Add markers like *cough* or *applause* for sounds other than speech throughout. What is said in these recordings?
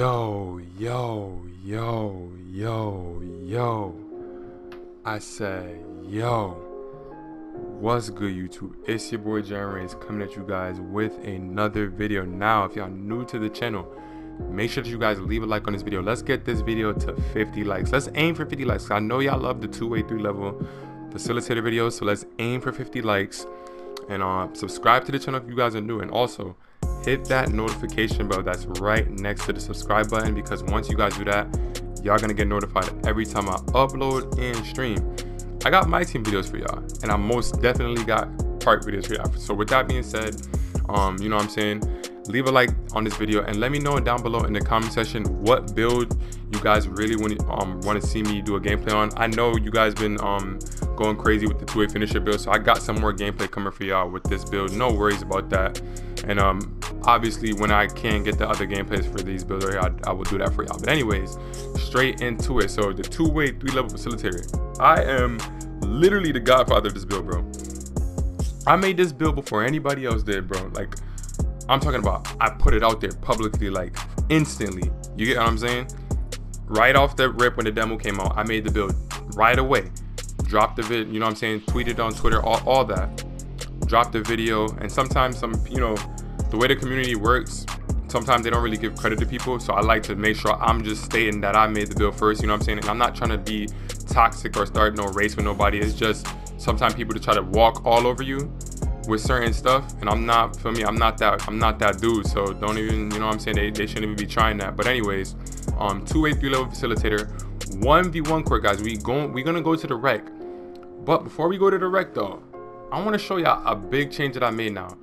Yo, yo, yo, yo, yo. I said, yo. What's good, YouTube? It's your boy JrRanks coming at you guys with another video. Now, if y'all new to the channel, make sure that you guys leave a like on this video. Let's get this video to 50 likes. Let's aim for 50 likes. I know y'all love the two-way, three-level facilitator videos, so let's aim for 50 likes. And uh, subscribe to the channel if you guys are new. And also, hit that notification bell that's right next to the subscribe button because once you guys do that, y'all gonna get notified every time I upload and stream. I got my team videos for y'all, and I most definitely got park videos for y'all. So with that being said, um, you know what I'm saying? Leave a like on this video and let me know down below in the comment section what build you guys really want um want to see me do a gameplay on. I know you guys been um going crazy with the two-way finisher build, so I got some more gameplay coming for y'all with this build. No worries about that. And um obviously when I can get the other gameplays for these builds right here, I, I will do that for y'all. But anyways, straight into it. So the two-way, three-level facilitator. I am literally the godfather of this build, bro. I made this build before anybody else did, bro. Like, I'm talking about I put it out there publicly, like instantly. You get what I'm saying? Right off the rip when the demo came out, I made the build right away. Dropped the vid, you know what I'm saying? Tweeted on Twitter, all, all that. Drop the video, and sometimes some, you know, the way the community works, sometimes they don't really give credit to people. So I like to make sure I'm just stating that I made the bill first. You know what I'm saying? And I'm not trying to be toxic or start no race with nobody. It's just sometimes people to try to walk all over you with certain stuff. And I'm not, for me, I'm not that, I'm not that dude. So don't even, you know what I'm saying? They, they shouldn't even be trying that. But anyways, um, two way, three level facilitator, 1v1 court, guys. We going, we gonna go to the rec. But before we go to the rec though, I want to show y'all a big change that I made now.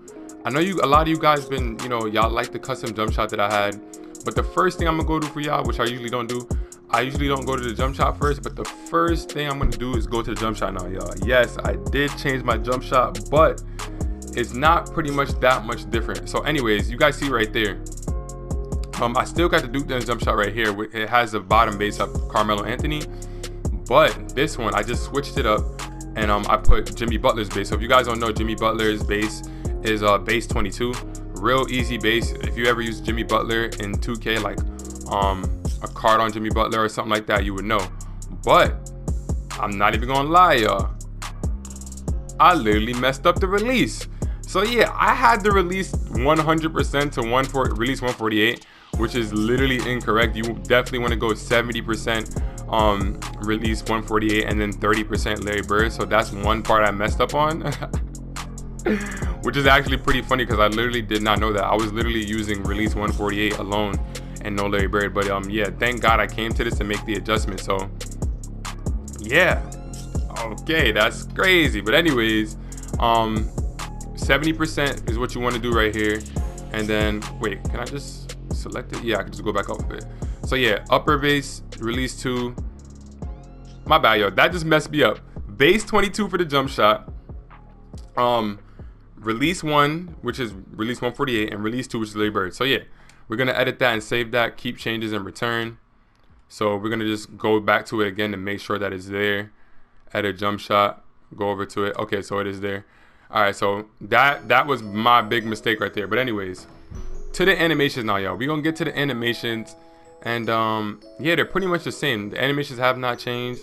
I know you a lot of you guys been, you know, y'all like the custom jump shot that I had. But the first thing I'm gonna go do for y'all, which I usually don't do, I usually don't go to the jump shot first, but the first thing I'm gonna do is go to the jump shot now, y'all. Yes, I did change my jump shot, but it's not pretty much that much different. So anyways, you guys see right there, um, I still got the Duke Dennis jump shot right here. It has the bottom base of Carmelo Anthony, but this one, I just switched it up and um, I put Jimmy Butler's base. So if you guys don't know, Jimmy Butler's base is uh, base 22. Real easy base. If you ever use Jimmy Butler in 2K, like um, a card on Jimmy Butler or something like that, you would know. But I'm not even gonna lie, y'all. I literally messed up the release. So yeah, I had the release 100% to one for release 148, which is literally incorrect. You definitely want to go 70% um release 148 and then 30% Larry Bird. So that's one part I messed up on. *laughs* which is actually pretty funny because I literally did not know that. I was literally using release 148 alone and no Larry Bird. But um, yeah, thank God I came to this to make the adjustment. So yeah, okay, that's crazy. But anyways, um, 70% is what you want to do right here. And then wait, can I just select it? Yeah, I can just go back up a bit. So yeah, upper base, release two. My bad, yo. That just messed me up. Base 22 for the jump shot. Um, release one, which is release 148, and release two, which is Larry Bird. So yeah, we're gonna edit that and save that, keep changes and return. So we're gonna just go back to it again to make sure that it's there. Edit jump shot, go over to it. Okay, so it is there. All right, so that that was my big mistake right there. But anyways, to the animations now, y'all. We're gonna get to the animations, and um, yeah, they're pretty much the same. The animations have not changed.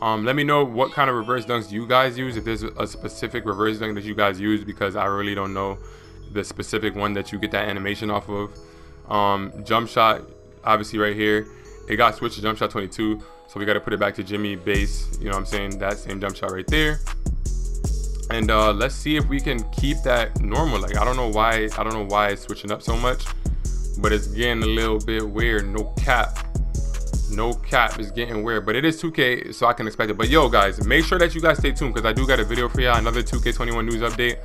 Um, let me know what kind of reverse dunks you guys use. If there's a specific reverse dunk that you guys use, because I really don't know the specific one that you get that animation off of. Um, jump shot, obviously right here, it got switched to jump shot 22, so we got to put it back to Jimmy base. You know what I'm saying? That same jump shot right there. And uh, let's see if we can keep that normal. Like I don't know why I don't know why it's switching up so much, but it's getting a little bit weird. No cap. No cap is getting weird, but it is 2K, so I can expect it. But yo, guys, make sure that you guys stay tuned because I do got a video for y'all, another 2K21 news update.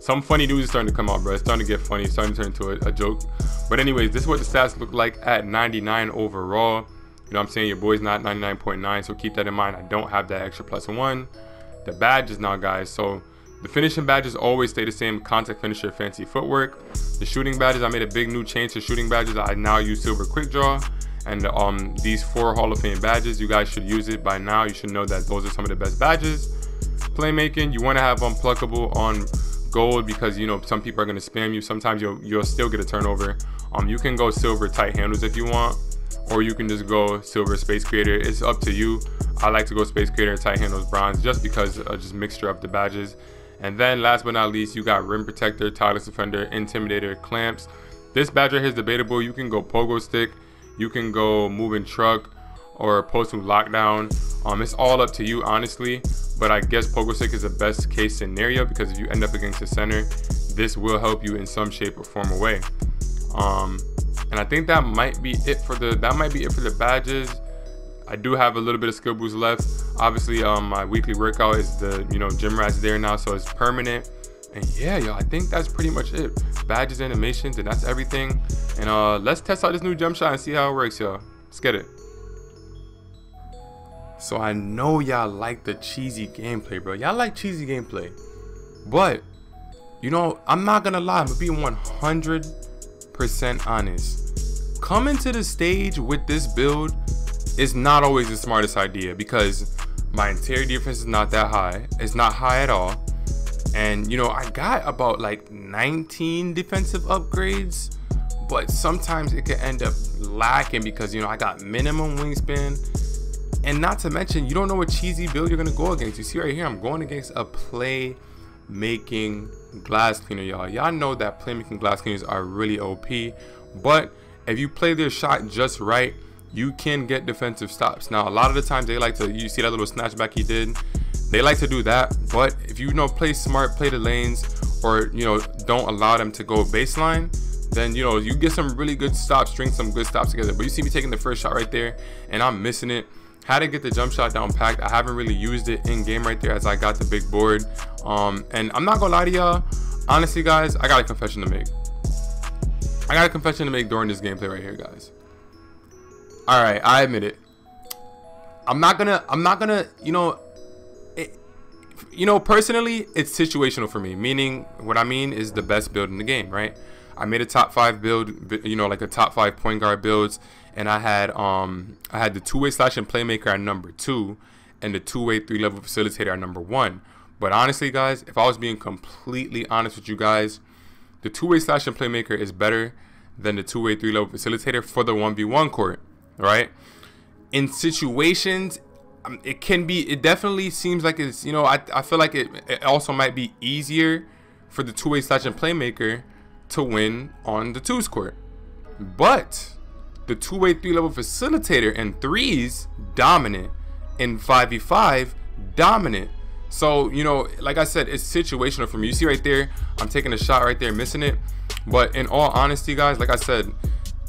Some funny news is starting to come out, bro. It's starting to get funny. It's starting to turn into a, a joke. But anyways, this is what the stats look like at 99 overall. You know I'm saying? Your boy's not 99.9, so keep that in mind. I don't have that extra plus one. The badges now, guys. So the finishing badges always stay the same. Contact finisher, fancy footwork. The shooting badges, I made a big new change to shooting badges. I now use silver quick draw and um, these four Hall of Fame badges. You guys should use it by now. You should know that those are some of the best badges. Playmaking, you want to have unpluckable on gold because you know some people are going to spam you. Sometimes you'll you'll still get a turnover Um, you can go silver tight handles if you want, or you can just go silver space creator. It's up to you. I like to go space creator and tight handles bronze just because uh, just mixture up the badges. And then last but not least, you got rim protector, tireless defender, intimidator, clamps. This badge right here is debatable. You can go pogo stick, you can go moving truck, or post move lockdown. Um, it's all up to you, honestly. But I guess pogo stick is the best case scenario because if you end up against the center, this will help you in some shape or form or way. Um, and I think that might be it for the that might be it for the badges. I do have a little bit of skill boost left. Obviously, um, my weekly workout is the you know gym rats there now, so it's permanent. And yeah, yo, I think that's pretty much it. Badges, animations, and that's everything. And uh, let's test out this new jump shot and see how it works, y'all. Let's get it. So I know y'all like the cheesy gameplay, bro. Y'all like cheesy gameplay. But, you know, I'm not gonna lie, I'm gonna be 100% honest. Coming to the stage with this build is not always the smartest idea because my interior defense is not that high. It's not high at all. And, you know, I got about like 19 defensive upgrades, but sometimes it can end up lacking because, you know, I got minimum wingspan and not to mention, you don't know what cheesy build you're gonna go against. You see right here, I'm going against a play making glass cleaner, y'all. Y'all know that playmaking glass cleaners are really OP, but if you play their shot just right, you can get defensive stops. Now, a lot of the times they like to, you see that little snatchback he did, they like to do that, but if you know play smart, play the lanes, or you know don't allow them to go baseline, then you know you get some really good stops, string some good stops together. But you see me taking the first shot right there, and I'm missing it how to get the jump shot down packed. I haven't really used it in game right there as I got the big board. Um, and I'm not gonna lie to y'all. Honestly, guys, I got a confession to make. I got a confession to make during this gameplay right here, guys. All right, I admit it. I'm not gonna. I'm not gonna. You know. It, you know, personally, it's situational for me. Meaning, what I mean is the best build in the game, right? I made a top five build, you know, like a top five point guard builds, and I had um I had the two way slashing playmaker at number two, and the two way three level facilitator at number one. But honestly, guys, if I was being completely honest with you guys, the two way slashing playmaker is better than the two way three level facilitator for the one v one court, right? In situations, um, it can be. It definitely seems like it's you know I I feel like it, it also might be easier for the two way slashing playmaker to win on the twos court. But the two-way three-level facilitator and threes dominant in 5v5 dominant. So, you know, like I said, it's situational for me. You see right there, I'm taking a shot right there, missing it. But in all honesty, guys, like I said,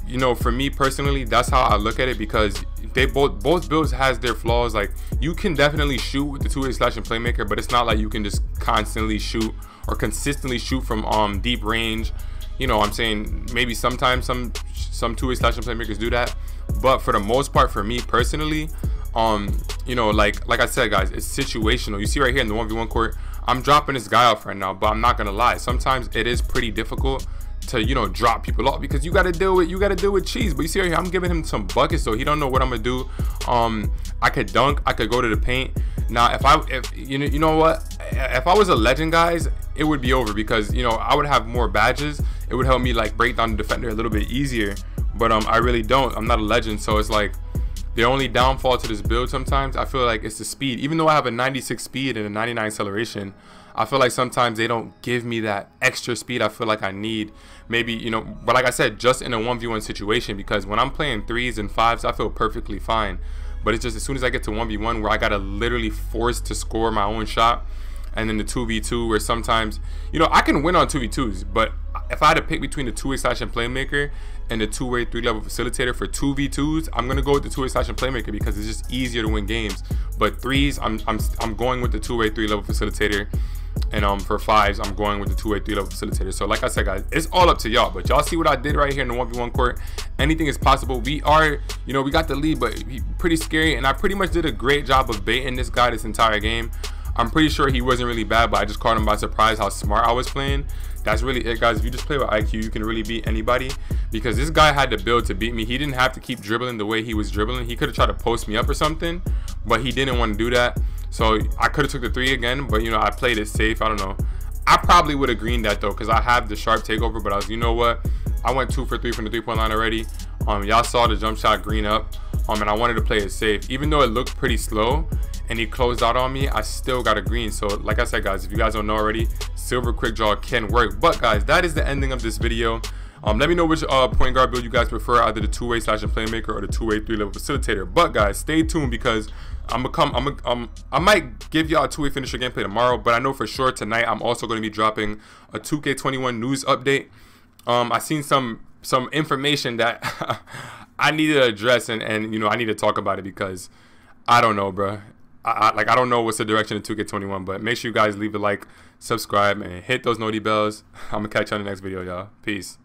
you know, for me personally, that's how I look at it because they both both builds has their flaws. Like you can definitely shoot with the two-way slashing playmaker, but it's not like you can just constantly shoot or consistently shoot from um deep range you know, I'm saying maybe sometimes some some two-way slashing playmakers do that, but for the most part, for me personally, um, you know, like like I said, guys, it's situational. You see right here in the one v one court, I'm dropping this guy off right now, but I'm not gonna lie. Sometimes it is pretty difficult to you know drop people off because you got to deal with you got to deal with cheese. But you see right here, I'm giving him some buckets, so he don't know what I'm gonna do. Um, I could dunk, I could go to the paint. Now, if I if you know you know what, if I was a legend, guys, it would be over because you know I would have more badges. It would help me like break down the defender a little bit easier. But um, I really don't. I'm not a legend, so it's like the only downfall to this build sometimes I feel like it's the speed. Even though I have a 96 speed and a 99 acceleration, I feel like sometimes they don't give me that extra speed I feel like I need. Maybe, you know, but like I said, just in a 1v1 situation because when I'm playing threes and fives, I feel perfectly fine. But it's just as soon as I get to 1v1 where I gotta literally force to score my own shot, and then the 2v2 where sometimes, you know, I can win on 2v2s, but if I had to pick between the two-way slashing playmaker and the two-way three-level facilitator for 2v2s, I'm gonna go with the two-way slashing playmaker because it's just easier to win games. But threes, I'm I'm I'm going with the two-way three-level facilitator. And um for fives, I'm going with the two-way three-level facilitator. So like I said, guys, it's all up to y'all. But y'all see what I did right here in the 1v1 court. Anything is possible. We are, you know, we got the lead, but pretty scary. And I pretty much did a great job of baiting this guy this entire game. I'm pretty sure he wasn't really bad, but I just caught him by surprise how smart I was playing. That's really it, guys. If you just play with IQ, you can really beat anybody because this guy had to build to beat me. He didn't have to keep dribbling the way he was dribbling. He could have tried to post me up or something, but he didn't want to do that. So I could have took the three again, but you know, I played it safe. I don't know. I probably would have greened that though because I have the sharp takeover, but I was, you know what? I went two for three from the three point line already. Um, y'all saw the jump shot green up. Um, and I wanted to play it safe. Even though it looked pretty slow and he closed out on me, I still got a green. So like I said, guys, if you guys don't know already, silver quick draw can work. But guys, that is the ending of this video. Um, let me know which uh, point guard build you guys prefer, either the two-way slash playmaker or the two-way three-level facilitator. But guys, stay tuned because I'm gonna come. I'm gonna, um, I might give y'all a two-way finisher gameplay tomorrow, but I know for sure tonight I'm also gonna be dropping a 2K21 news update. Um, I seen some some information that *laughs* I need to address and and you know I need to talk about it because I don't know, bro. I, I, like I don't know what's the direction of 2K21, but make sure you guys leave a like, subscribe, and hit those noti bells. *laughs* I'm gonna catch you on the next video, y'all. Peace.